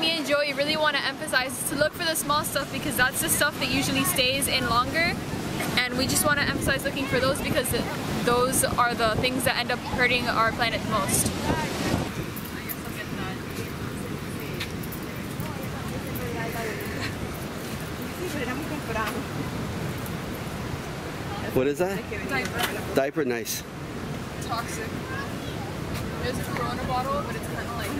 Me and Joey really want to emphasize to look for the small stuff because that's the stuff that usually stays in longer and we just want to emphasize looking for those because those are the things that end up hurting our planet the most. What is that? Diaper. Diaper, nice. Toxic. There's a Corona bottle, but it's kind of like